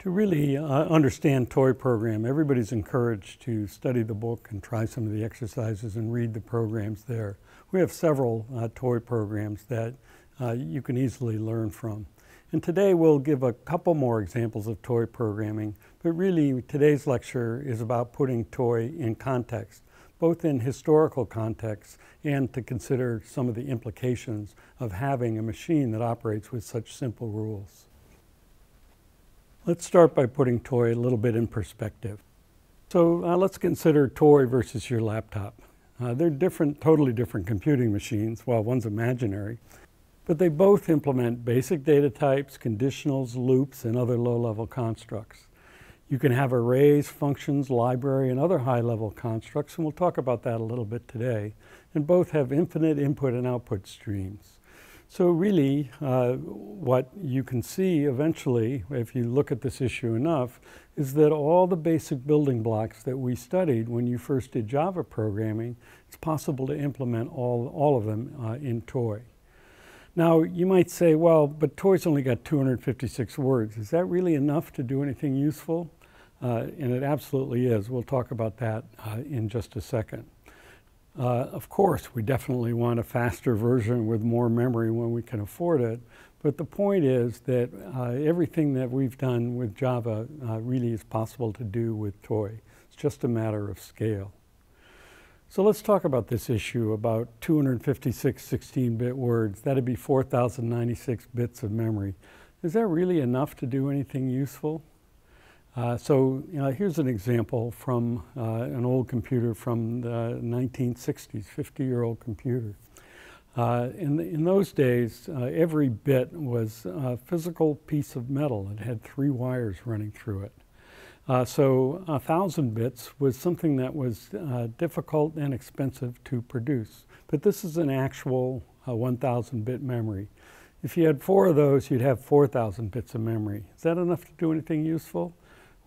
To really uh, understand toy program, everybody's encouraged to study the book and try some of the exercises and read the programs there. We have several uh, toy programs that uh, you can easily learn from. And today we'll give a couple more examples of toy programming, but really today's lecture is about putting toy in context, both in historical context and to consider some of the implications of having a machine that operates with such simple rules. Let's start by putting toy a little bit in perspective. So uh, let's consider toy versus your laptop. Uh, they're different, totally different computing machines. Well, one's imaginary, but they both implement basic data types, conditionals, loops, and other low-level constructs. You can have arrays, functions, library, and other high-level constructs, and we'll talk about that a little bit today. And both have infinite input and output streams. So really, uh, what you can see eventually, if you look at this issue enough, is that all the basic building blocks that we studied when you first did Java programming, it's possible to implement all, all of them uh, in Toy. Now, you might say, well, but Toy's only got 256 words. Is that really enough to do anything useful? Uh, and it absolutely is. We'll talk about that uh, in just a second. Uh, of course, we definitely want a faster version with more memory when we can afford it. But the point is that uh, everything that we've done with Java uh, really is possible to do with Toy. It's just a matter of scale. So let's talk about this issue about 256 16-bit words. That'd be 4,096 bits of memory. Is that really enough to do anything useful? Uh, so here's an example from uh, an old computer from the 1960s, 50-year-old computer. Uh, in, in those days, uh, every bit was a physical piece of metal. It had three wires running through it. Uh, so a thousand bits was something that was uh, difficult and expensive to produce. But this is an actual 1,000 bit memory. If you had four of those, you'd have 4,000 bits of memory. Is that enough to do anything useful?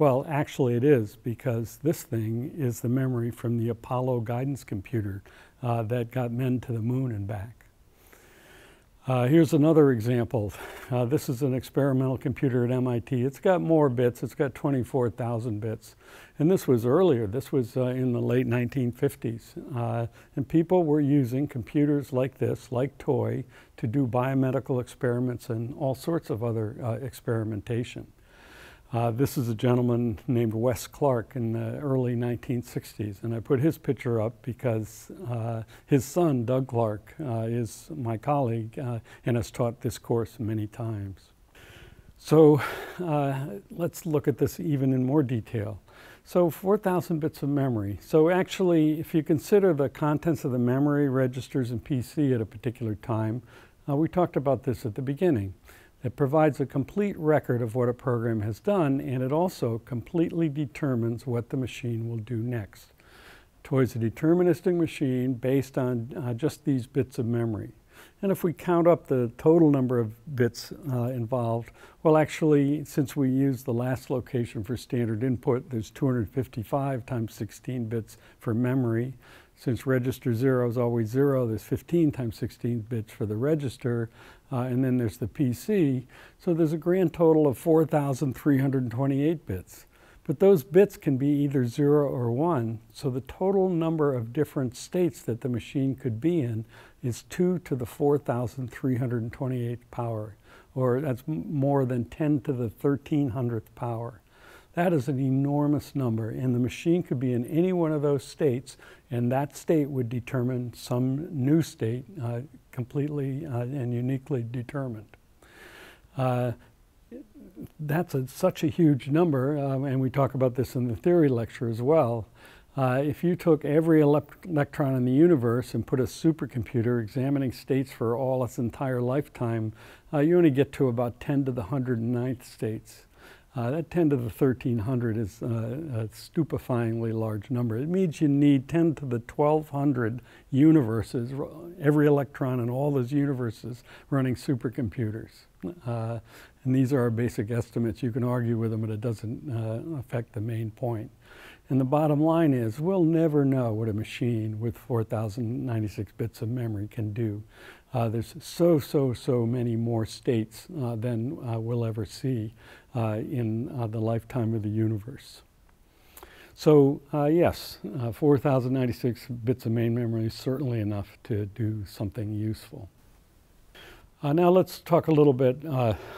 Well, actually it is because this thing is the memory from the Apollo guidance computer uh, that got men to the moon and back. Uh, here's another example. Uh, this is an experimental computer at MIT. It's got more bits. It's got 24,000 bits. And this was earlier. This was uh, in the late 1950s. Uh, and people were using computers like this, like Toy, to do biomedical experiments and all sorts of other uh, experimentation. Uh, this is a gentleman named Wes Clark in the early 1960s, and I put his picture up because uh, his son, Doug Clark, uh, is my colleague uh, and has taught this course many times. So uh, let's look at this even in more detail. So 4,000 bits of memory. So actually, if you consider the contents of the memory registers in PC at a particular time, uh, we talked about this at the beginning. It provides a complete record of what a program has done, and it also completely determines what the machine will do next. Toy's a deterministic machine based on uh, just these bits of memory. And if we count up the total number of bits uh, involved, well, actually, since we use the last location for standard input, there's 255 times 16 bits for memory. Since register 0 is always 0, there's 15 times 16 bits for the register uh, and then there's the PC. So there's a grand total of 4,328 bits. But those bits can be either 0 or 1, so the total number of different states that the machine could be in is 2 to the 4,328 power, or that's more than 10 to the 1300th power. That is an enormous number, and the machine could be in any one of those states, and that state would determine some new state uh, completely uh, and uniquely determined. Uh, that's a, such a huge number, um, and we talk about this in the theory lecture as well. Uh, if you took every electron in the universe and put a supercomputer examining states for all its entire lifetime, uh, you only get to about 10 to the 109th states. Uh, that 10 to the 1300 is uh, a stupefyingly large number. It means you need 10 to the 1200 universes, every electron in all those universes running supercomputers. Uh, and these are our basic estimates. You can argue with them, but it doesn't uh, affect the main point. And the bottom line is we'll never know what a machine with 4,096 bits of memory can do. Uh, there's so, so, so many more states uh, than uh, we'll ever see in uh, the lifetime of the universe. So uh, yes, 4,096 bits of main memory is certainly enough to do something useful. now let's talk a little bit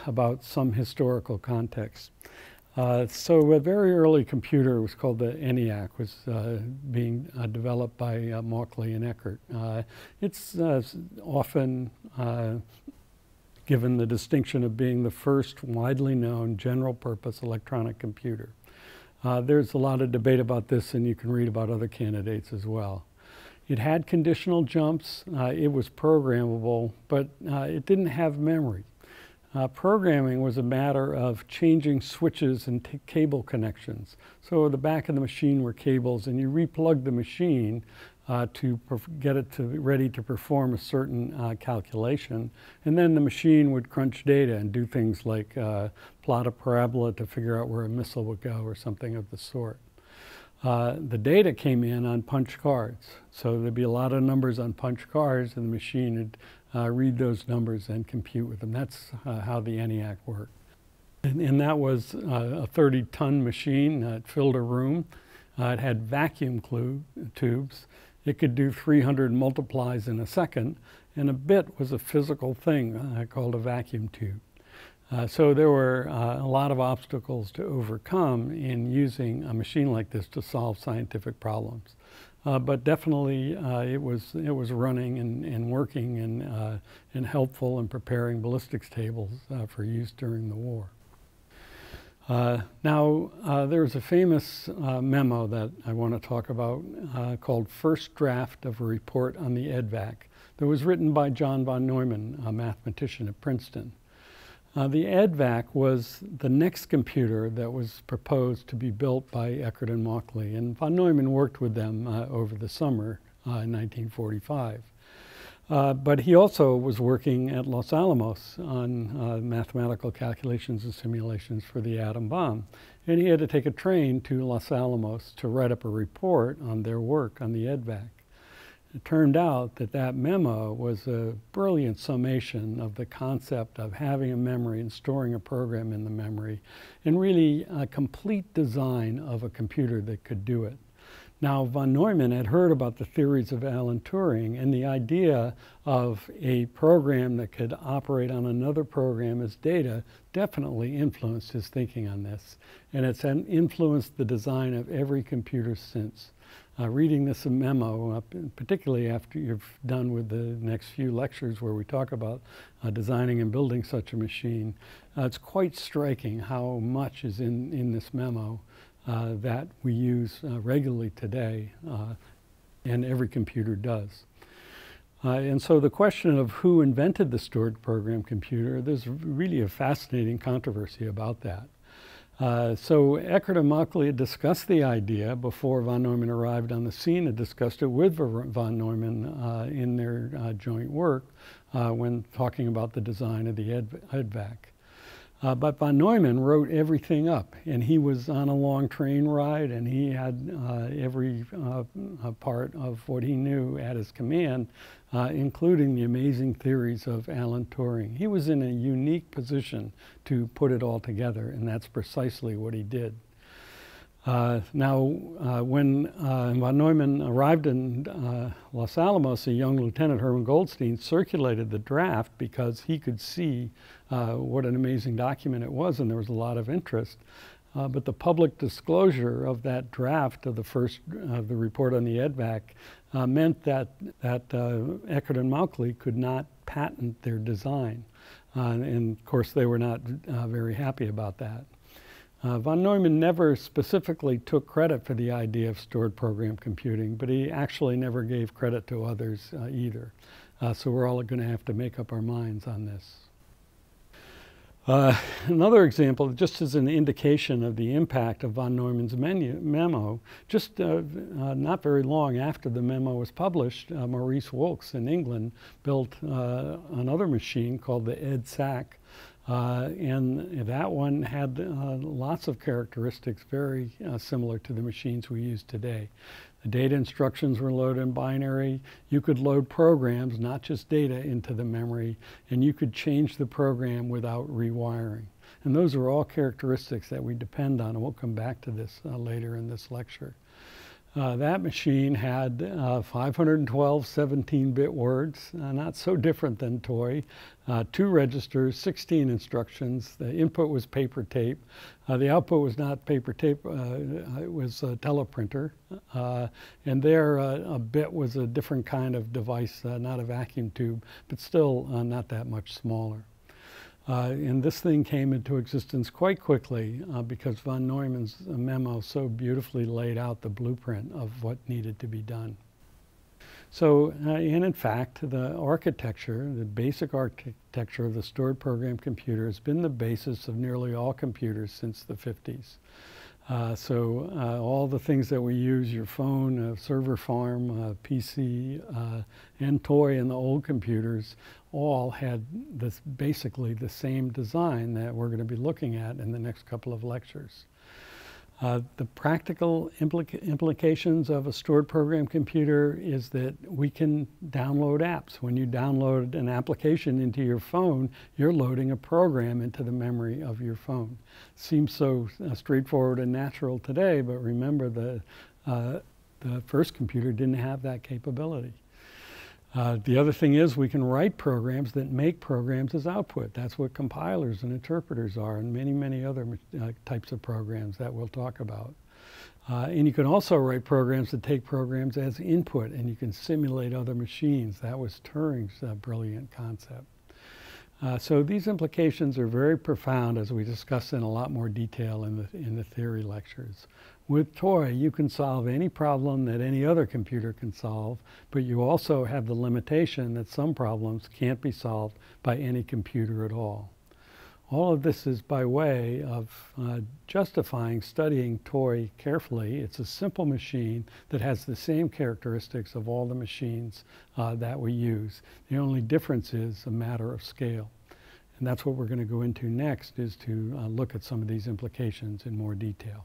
about some historical context. Uh, so a very early computer was called the ENIAC, was uh, being uh, developed by uh, Mauchly and Eckert. Uh, it's uh, often given the distinction of being the first widely known general purpose electronic computer. Uh, there's a lot of debate about this and you can read about other candidates as well. It had conditional jumps, uh, it was programmable, but uh, it didn't have memory. Uh, programming was a matter of changing switches and cable connections. So the back of the machine were cables and you replug the machine uh, to get it to ready to perform a certain uh, calculation. And then the machine would crunch data and do things like uh, plot a parabola to figure out where a missile would go or something of the sort. Uh, the data came in on punch cards. So there'd be a lot of numbers on punch cards and the machine would uh, read those numbers and compute with them. That's uh, how the ENIAC worked. And, and that was a 30 ton machine. that filled a room. Uh, it had vacuum tubes. It could do 300 multiplies in a second. And a bit was a physical thing uh, called a vacuum tube. Uh, so there were uh, a lot of obstacles to overcome in using a machine like this to solve scientific problems. Uh, but definitely uh, it was it was running and, and working and uh, and helpful in preparing ballistics tables uh, for use during the war. Uh, now uh, there's a famous memo that I want to talk about called "First Draft of a Report on the EDVAC" that was written by John von Neumann, a mathematician at Princeton. Uh, the EDVAC was the next computer that was proposed to be built by Eckert and Mauchly, and von Neumann worked with them uh, over the summer uh, in 1945. Uh, but he also was working at Los Alamos on uh, mathematical calculations and simulations for the atom bomb. And he had to take a train to Los Alamos to write up a report on their work on the EDVAC. It turned out that that memo was a brilliant summation of the concept of having a memory and storing a program in the memory, and really a complete design of a computer that could do it. Now, von Neumann had heard about the theories of Alan Turing, and the idea of a program that could operate on another program as data definitely influenced his thinking on this. And it's influenced the design of every computer since uh, reading this memo, uh, particularly after you've done with the next few lectures where we talk about uh, designing and building such a machine, uh, it's quite striking how much is in, in this memo uh, that we use uh, regularly today, and every computer does. and so the question of who invented the stored program computer, there's really a fascinating controversy about that. Uh, so Eckert and Mauchly had discussed the idea before von Neumann arrived on the scene, had discussed it with von Neumann uh, in their uh, joint work uh, when talking about the design of the Ed EDVAC. Uh, but von Neumann wrote everything up, and he was on a long train ride, and he had uh, every uh, part of what he knew at his command, uh, including the amazing theories of Alan Turing. He was in a unique position to put it all together, and that's precisely what he did. Uh, now, uh, when uh, von Neumann arrived in uh, Los Alamos, a young Lieutenant Herman Goldstine circulated the draft because he could see uh, what an amazing document it was, and there was a lot of interest. Uh, but the public disclosure of that draft of the first of the report on the EDVAC meant that that Eckert and Mauchly could not patent their design, and of course they were not very happy about that. Uh, von Neumann never specifically took credit for the idea of stored program computing, but he actually never gave credit to others uh, either. Uh, so we're all going to have to make up our minds on this. Uh, another example, just as an indication of the impact of von Neumann's menu, memo, just uh, uh, not very long after the memo was published, Maurice Wilkes in England built another machine called the EDSAC, uh, and that one had uh, lots of characteristics very uh, similar to the machines we use today. The data instructions were loaded in binary. You could load programs, not just data, into the memory, and you could change the program without rewiring. And those are all characteristics that we depend on, and we'll come back to this uh, later in this lecture. Uh, that machine had uh, 512 17-bit words, uh, not so different than TOY. Uh, two registers, 16 instructions. The input was paper tape. Uh, the output was not paper tape, it was a teleprinter. and there, a bit was a different kind of device, not a vacuum tube, but still not that much smaller. Uh, and this thing came into existence quite quickly uh, because von Neumann's memo so beautifully laid out the blueprint of what needed to be done. So, uh, and in fact, the architecture, the basic architecture of the stored program computer has been the basis of nearly all computers since the 50s. Uh, so uh, all the things that we use, your phone, uh, server farm, PC, uh, and toy and the old computers, all had this basically the same design that we're going to be looking at in the next couple of lectures. Uh, the practical implica implications of a stored program computer is that we can download apps. When you download an application into your phone, you're loading a program into the memory of your phone. Seems so uh, straightforward and natural today, but remember the, uh, the first computer didn't have that capability. Uh, the other thing is we can write programs that make programs as output. That's what compilers and interpreters are and many, many other uh, types of programs that we'll talk about. Uh, and you can also write programs that take programs as input and you can simulate other machines. That was Turing's uh, brilliant concept. Uh, so these implications are very profound as we discuss in a lot more detail in the, in the theory lectures. With TOY, you can solve any problem that any other computer can solve, but you also have the limitation that some problems can't be solved by any computer at all. All of this is by way of uh, justifying studying TOY carefully. It's a simple machine that has the same characteristics of all the machines uh, that we use. The only difference is a matter of scale. And that's what we're going to go into next is to uh, look at some of these implications in more detail.